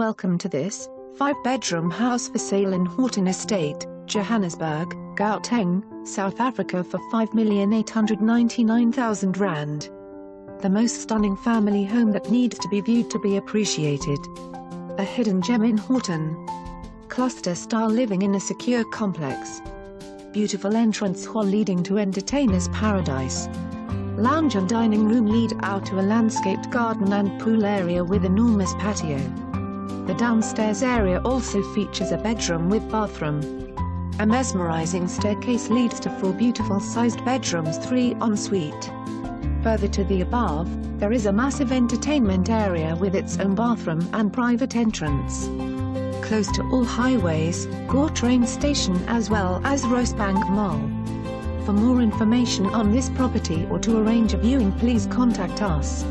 Welcome to this, five-bedroom house for sale in Houghton Estate, Johannesburg, Gauteng, South Africa for 5,899,000 Rand. The most stunning family home that needs to be viewed to be appreciated. A hidden gem in Houghton. Cluster-style living in a secure complex. Beautiful entrance hall leading to entertainer's paradise. Lounge and dining room lead out to a landscaped garden and pool area with enormous patio. The downstairs area also features a bedroom with bathroom. A mesmerizing staircase leads to four beautiful sized bedrooms three ensuite. Further to the above, there is a massive entertainment area with its own bathroom and private entrance. Close to all highways, Gore Gautrain station as well as Rosebank Mall. For more information on this property or to arrange a viewing please contact us.